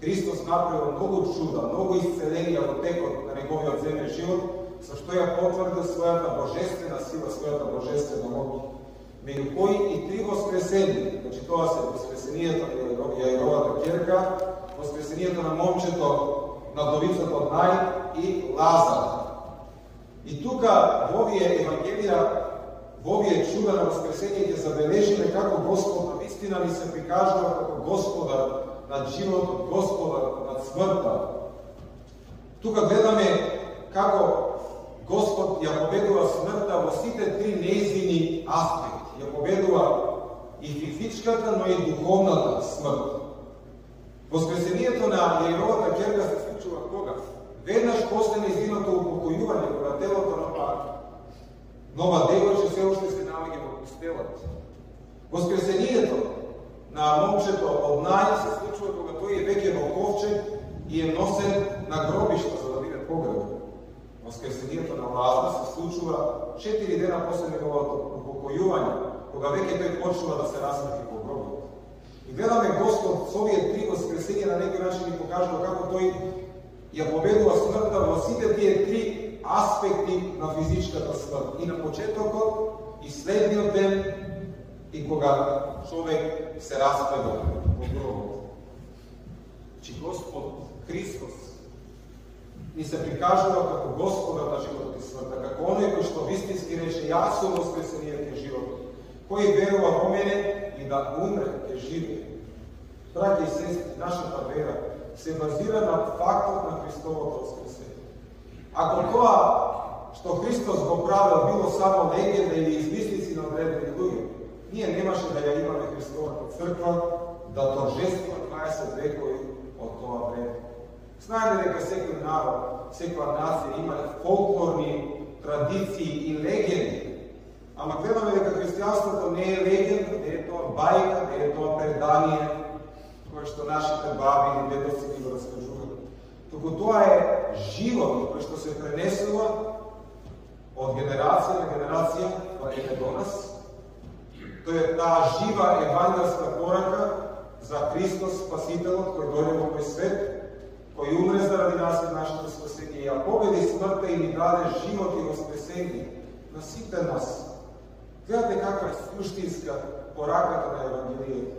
Христос направил многу чуда, многу исцеленија во текот на неговиот земен живот, со што ја потврдил својата божествена сила, својата божествена моќ. Меѓу кои и три воскресени, значи тоа се воскресението на Јаировата керка, воскресението на момчето на довицата од Нај и Лазар. И тука во овие евангелија, во овие чуда на воскресение ќе забележиме како Господ на вистина ни се прикажува како Господа над живот, Господар над смртта. Тука гледаме како Господ ја победува смртта во сите три неизини аспекти. Ја победува и физичката, но и духовната смрт. Воскресението на Јаировата керга се случува кога? Веднаш после неизиното упокојување кога телото на пак. Нова девојче се уште се наоѓа во пустелот. Воскресението на момчето од Нај се случува кога тој е веќе во ковчег и е носен на гробишта за да биде погребен. Воскресението на Лазар се случува 4 дена после неговото упокојување, кога веќе тој почнува да се расмрти по гробот. И гледаме Господ со овие три воскресенија на некој начин ни покажува како тој ја победува смртта во сите тие три аспекти на физичката смрт. И на почетокот, и следниот ден, и кога човек се распева во гробот. Чи Господ Христос ни се прикажува како Господа на животот и смртта, како оној кој што вистински рече јас сум воскресениот живот, кој верува во мене и да умре, ќе живее. Браќа и сестри, нашата вера се базира на фактот на Христовото воскресение. Ако тоа што Христос го правил било само легенда или измислици на вредни луѓе, ние немаше да ја имаме Христовата црква да торжества 20 векови од тоа време. Знаеме дека секој народ, секоја нација има фолклорни традиции и легенди. Ама гледаме дека христијанството не е легенда, не е тоа бајка, не е тоа предание, кое што нашите баби или дедовци ги го раскажуваат. Туку тоа е живот кој што се пренесува од генерација на генерација па е до нас. Тоа е таа жива евангелска порака за Христос Спасителот кој дојде во овој свет кој умре заради нас и нашето спасение, ја победи смртта и ни даде живот и воскресение на сите нас. Гледате каква е суштинска пораката на Евангелието.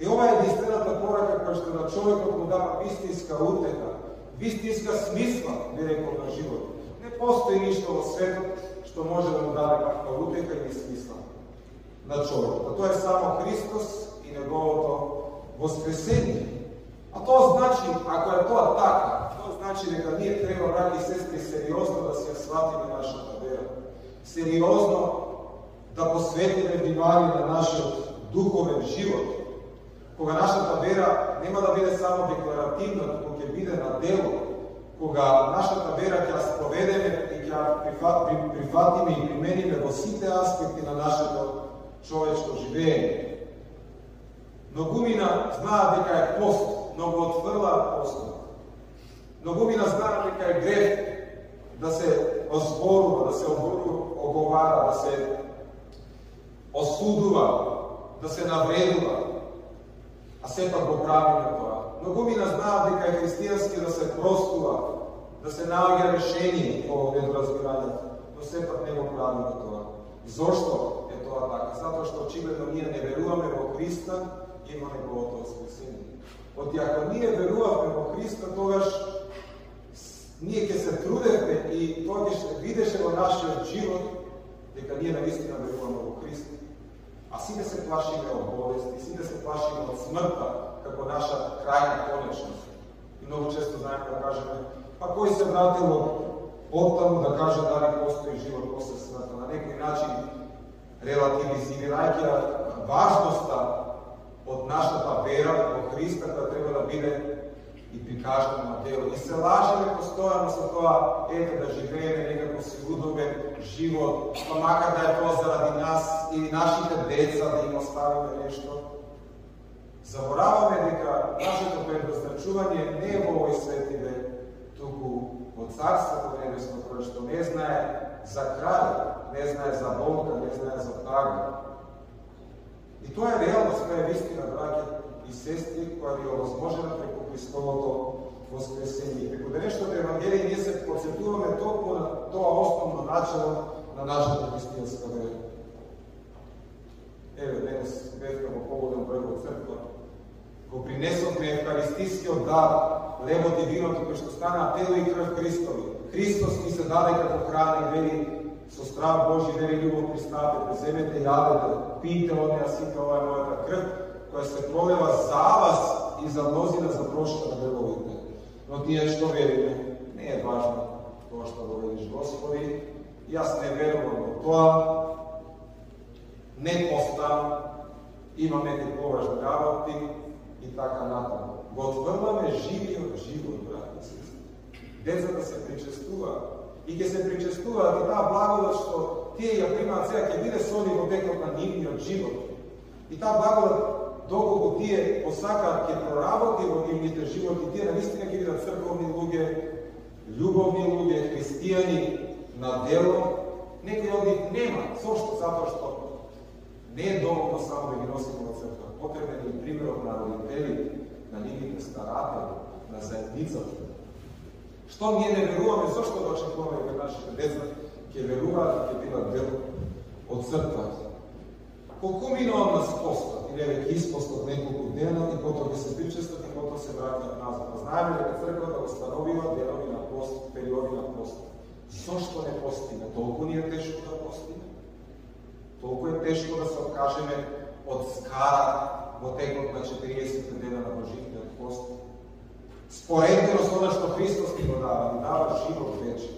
И ова е единствената порака која што на човекот му дава вистинска утеха, вистинска смисла, би рекол, на живот. Не постои ништо во светот што може да му даде каква утеха или смисла на човекот. Тоа е само Христос и неговото воскресение. А тоа значи, ако е тоа така, тоа значи дека ние треба, браќи и сестри, сериозно да се сватиме нашата вера. Сериозно да посветиме внимание на нашиот духовен живот. Кога нашата вера нема да биде само декларативна, туку ќе биде на дело. Кога нашата вера ќе споведеме и ќе прифатиме и примениме во сите аспекти на нашето човечко живеење. Многумина знаат дека е пост, но го отфрлаат постот. Многумина знаат дека е грех да се озборува, да се оговара, да се осудува, да се навредува, а сепак го правиме тоа. Многумина знаат дека е христијански да се простува, да се наоѓа решение по недоразбирањето, но сепак не го правиме тоа. Зошто тоа така? Затоа што очигледно ние не веруваме во Христа да и во неговото воскресение. Оти ако ние веруваме во Христа, тогаш ние ќе се трудевме и тоа ќе се видеше во нашиот живот дека ние наистина веруваме во Христа. А сите се плашиме од болести, сите се плашиме од смртта како наша крајна конечност. И многу често знаеме да кажеме, па кој се вратил од таму да каже дали постои живот после смртта. На некој начин релативизирајќи важноста од нашата вера во Христа која треба да биде и прикажана на дело. И се лажеме да постојано со тоа, ете да живееме некако сигурновен живот, па макар да е тоа заради нас или нашите деца да им оставиме нешто. Забораваме дека нашето предназначување не е во овој свет иде, туку во Царството Небесно, кое што не знае за крај, не знае за болка, не знае за тага, И тоа е реалност која е вистина, браќа и сестри, која ви е овозможена преку Христовото воскресение. Преку денешното Евангелие ние се подсетуваме толку на тоа основно начало на нашата христијанска вера. Еве, денес бевме во поводен број во црква, го принесовме Евхаристискиот дар, лебот и виното кој што стана тело и крв Христови. Христос ни се даде како храна и вери со страх Божи вери љубов пристапете, земете и јадете, пијте од неја сите ова е мојата крв, која се пролева за вас и за мнозина за прошка на гревовите. Но тие што вериме, не е важно тоа што го велиш Господи, јас не верувам во тоа, не постам, имам некои поважни работи и така натаму. Го отврваме живиот живот, брат и сестри. Децата се причестуваат и ќе се причестуваат и таа благодат што тие ја примаат сега ќе биде со во текот на нивниот живот. И таа благодат доколку тие посакаат ќе проработи во нивните животи, тие наистина ќе бидат црковни луѓе, љубовни луѓе, христијани на дело. Некои од нив нема, зошто? Затоа што не е доволно само да ги носиме во црква. Потребен е и примерот на родители, на нивните старатели, на заедницата, Што ние не веруваме, зашто да очекуваме дека нашите деца ќе веруваат и ќе бидат дел од црквата? Колку минува на споста, или веќе испостат неколку дена и потоа ќе се причестат и потоа се враќаат назад. Знаеме дека црквата установила денови на пост, периоди на пост. Зошто не постиме? Толку ни е тешко да постиме? Толку е тешко да се откажеме од скара во текот на 40 дена на Божијниот пост? Споредно со Hristos ti ga dava, dava život veći.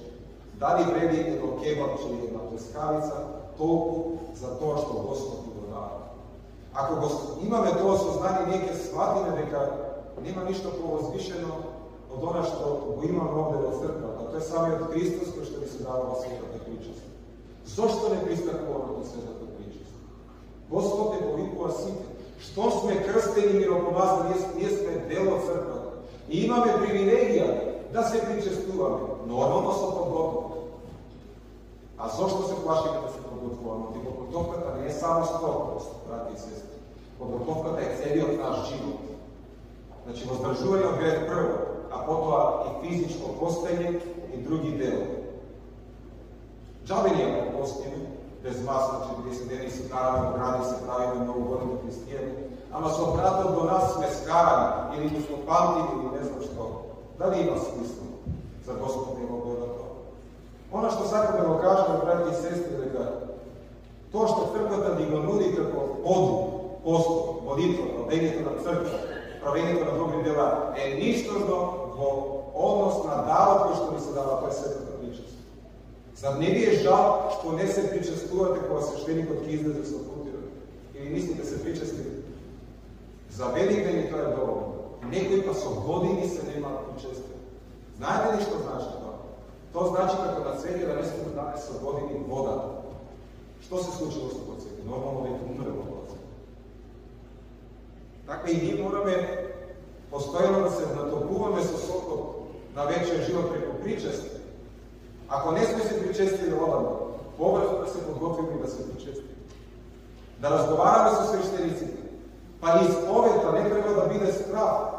Da li vredi jedno kebab ili jedna pleskavica, toliko za to što Gospod ti ga dava. Ako Gospod ima me to soznanje neke shvatine neka nema ništa povozvišeno od ona što imam ovdje od crkva, a to je sami od Hristos koji što bi se davalo sveta tekličnost. Zašto ne pristati ono od sveta tekličnost? Gospod je povikuo. Što sme krsteni mirobobazno, nije sme delo crkva, И имаме привилегија да се причестуваме, нормално со подготовка. А зошто се плашиме да се подготвуваме? Ти подготовката не е само спорт, брати и сестри. Подготовката е целиот наш живот. Значи, воздржување од грeh прво, а потоа и физичко постење и други дела. Джаби ние го постиме, без маска, 40 дни се караме во гради, се правиме многу години христијани, ама со братот до нас сме скарани, или сме памтили, или не знам што. Дали има смисла за Господ да го тоа? Она што сакам да го кажам, браќи и сестри, дека тоа што црквата ни го нуди како подвиг, пост, молитва, правењето на црква, правењето на добри дела, е ништожно во однос на дарот кој што ни се дава, тоа е светата причест. Зар не ви е жал што не се причестувате кога свещеникот ќе излезе со путирот? Za velike to je dovoljno. Nekoliko pa so godini se nema pričestili. Znate li što znači to? To znači kako na cvjeti da nismo dali sa godini voda. Što se slučilo s kod Normalno bi umrlo kod Dakle, i mi moramo postojalo da se natopuvamo sa sokom na veći život preko pričesti. Ako ne smo se pričestili vodama, povrhu da se podgotovimo da se pričestili. Da razgovaramo sa sveštenicima, pa ispovjeta ne treba da bude strah.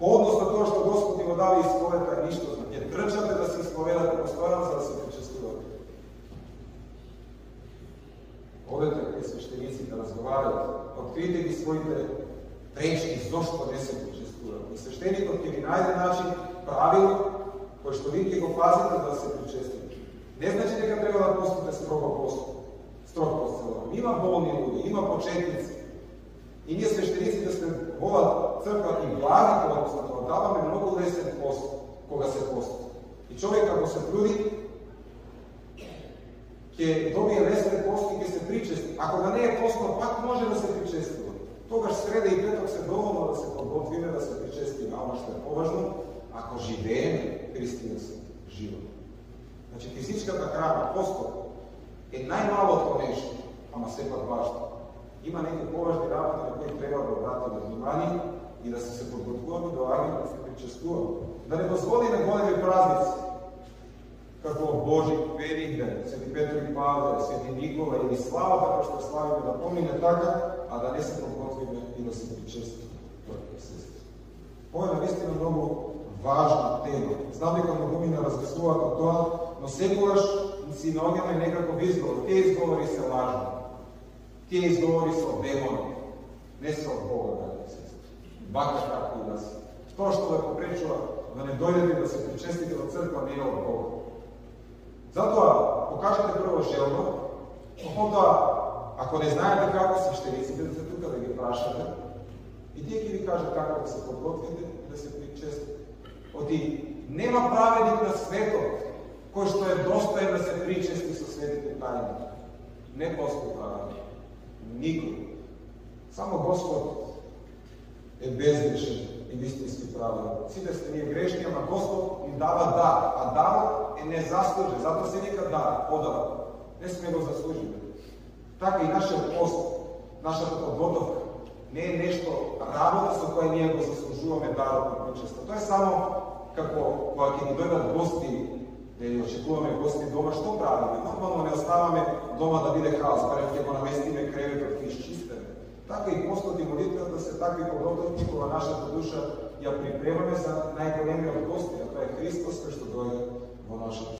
Odnosno to što Gospod ima iz poveta je ništa znači. Jer trčate da se ispovedate po stvarama da se pričestivate. Ovdje takvi sveštenici da razgovaraju, otkrite svojite reči zašto ne se pričestvujete. I sveštenik otkrije najde način pravilo koje što vi go pazite da se pričestvujete. Ne znači da treba da pustite strogo postup, strog postup. Ima bolni ljudi, ima početnici, И ние свештениците сме да ова црква и глави кога го да многу лесен пост кога се пост. И човек кога се труди, ќе добие лесен пост и ќе се причести. Ако да не е постно, пак може да се причестува. Тогаш среда и петок се доволно да се подготвиме, да се причестиме. А што е поважно, ако живееме христијански живот. Значи, физичката храна, постот, е најмалото нешто, ама сепак важно. Има некои поважни работи на кои треба да обратиме внимание и да се се подготвуваме до агни да се причастуваме. Да не дозволиме големи празници, како Божи Великден, да Свети Петро и Павле, да Свети Никола или славата која што славиме да помине така, а да не се подготвиме и да се причестиме. Ова е наистина многу важна тема. Знам дека многу не размислуваат о тоа, но секогаш си наоѓаме некаков изговор. Тие изговори се лажни. Тие изговори се од демони, не се од Бога, браќи и сестри. Бака како и да се. Тоа што ве попречува да не дојдете да се причестите во црква не е од Бога. Затоа покажете прво желба, потоа ако не знаете како се ще се тука да ги прашате и тие ќе ви кажат како да се подготвите и да се причестите. Оти нема праведник на светот кој што е достоен да се причести со светите тајни. Не постои праведник. Никој. Само Господ е безгрешен и вистински праведник. Сите сте ние грешни, ама Господ ни дава дар, а дар е незаслужен. Затоа се вика дар, подар. Не сме го заслужили. Така и нашиот пост, нашата подготовка, не е нешто работа со која ние го заслужуваме дарот на причество. Тоа е само како кога ќе ни дојдат гости, да ни очекуваме гости дома, што правиме? Нормално не оставаме дома да биде хаос, барем ќе го наместиме креветот, ќе изчистиме. Така и постот и молитвата се такви подготовки кога нашата душа ја припремаме за најголемиот гост, а тоа е Христос кој што дојде во нашата